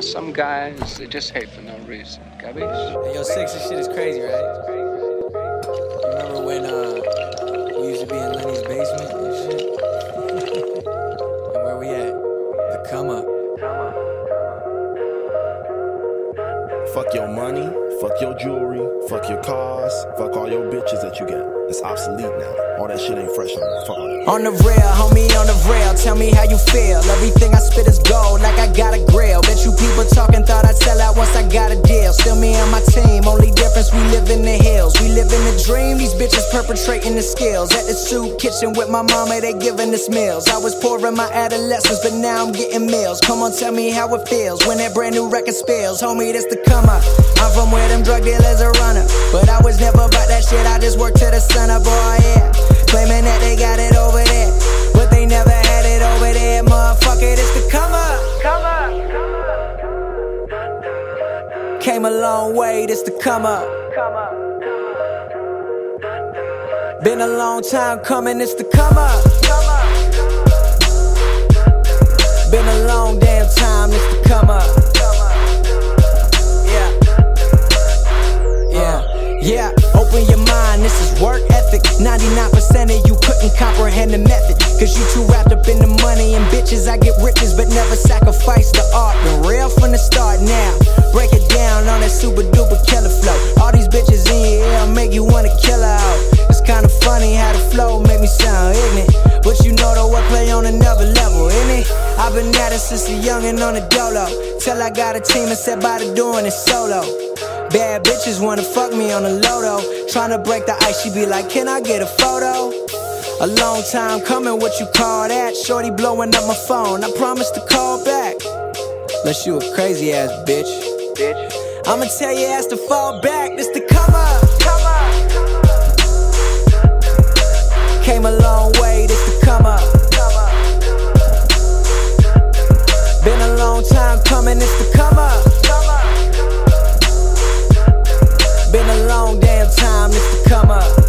Some guys, they just hate for no reason. Capiche? Hey, yo, sexy shit is crazy, right? Remember when uh, we used to be in Lenny's basement and shit? and where we at? The come up. Fuck your money, fuck your jewelry, fuck your cars, fuck all your bitches that you got. It's obsolete now. All that shit ain't fresh. Fuck all. On the rail, homie, on the rail. Tell me how you feel. Everything I spit is gold, like I got a grill. Bet you people talking thought I'd sell out once I got a deal. Still me and my team, only difference we live in the hills. We live in the dream, these bitches perpetrating the skills. At the soup kitchen with my mama, they giving us meals. I was poor in my adolescence, but now I'm getting meals. Come on, tell me how it feels when that brand new record spills. Homie, this the come up. I'm from where them drug dealers are runner. But I was never about that shit, I just worked to the sun up, boy, yeah. Claiming that they got it over there. But they never had it over there, motherfucker. This the come up. Come up. Came a long way, this the come up. Come up. Been a long time coming, it's the come up. Been a long damn time, this the come up. Yeah. Yeah. Yeah, open your mind, this is work ethic. 99% of you couldn't comprehend the method. Cause you too wrapped up in the money and bitches. I get riches, but never sacrifice the art. Been real from the start now. Break it down on that super duper killer flow. On another level, isn't it? I've been at it since a youngin' on the dolo. Till I got a team and set by the doing it solo. Bad bitches wanna fuck me on the though. Tryna break the ice, she be like, Can I get a photo? A long time coming, what you call that? Shorty blowing up my phone, I promise to call back. Unless you a crazy ass bitch. Bitch. I'ma tell your ass to fall back, this the come up. Come up. Came a long way, long time coming, this the come up. Been a long damn time, this to come up.